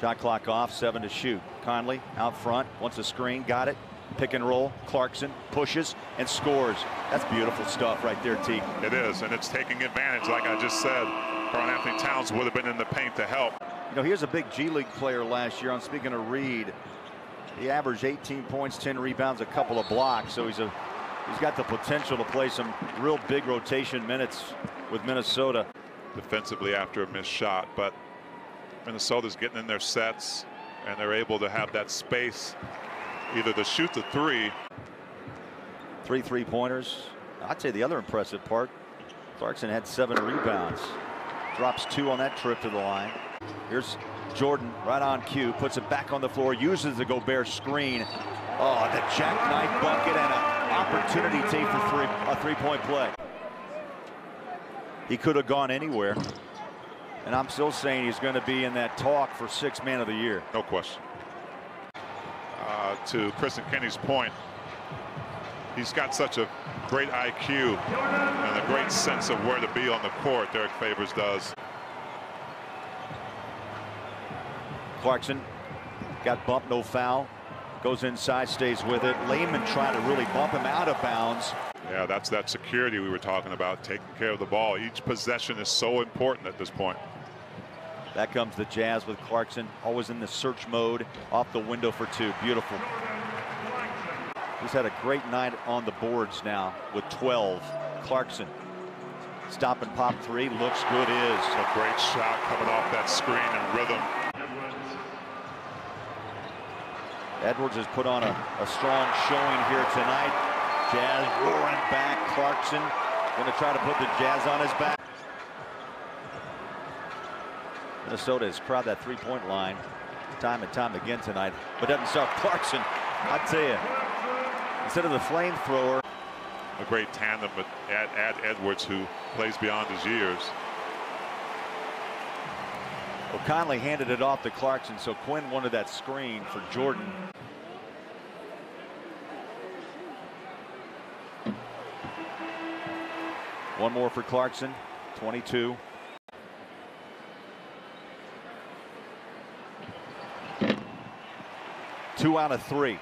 Shot clock off, seven to shoot. Conley out front, wants a screen, got it. Pick and roll. Clarkson pushes and scores. That's beautiful stuff right there, T. It is, and it's taking advantage, like I just said. Karl-Anthony Towns would have been in the paint to help. You know, here's a big G League player last year. I'm speaking of Reid. He averaged 18 points, 10 rebounds, a couple of blocks. So he's a he's got the potential to play some real big rotation minutes with Minnesota. Defensively after a missed shot, but Minnesota's getting in their sets and they're able to have that space either to shoot the three. Three three pointers. I'd say the other impressive part, Clarkson had seven rebounds. Drops two on that trip to the line. Here's Jordan right on cue, puts it back on the floor, uses the Gobert screen. Oh, the jackknife bucket and an opportunity tape for three, a three-point play. He could have gone anywhere. And I'm still saying he's going to be in that talk for six man of the year. No question. Uh, to Chris and Kenny's point, he's got such a great IQ and a great sense of where to be on the court. Derrick Favors does. Clarkson got bumped, no foul. Goes inside, stays with it. Layman trying to really bump him out of bounds. Yeah, that's that security we were talking about, taking care of the ball. Each possession is so important at this point. That comes the Jazz with Clarkson, always in the search mode, off the window for two. Beautiful. He's had a great night on the boards now with 12. Clarkson, stop and pop three, looks good is. A great shot coming off that screen and rhythm. Edwards has put on a, a strong showing here tonight. Jazz roaring back. Clarkson going to try to put the Jazz on his back. Minnesota has crowded that three-point line time and time again tonight, but doesn't stop Clarkson. I tell you, instead of the flamethrower. A great tandem with Ad, Ad Edwards, who plays beyond his years. Well, Conley handed it off to Clarkson, so Quin wanted that screen for Jordan. One more for Clarkson, 22. Two out of three.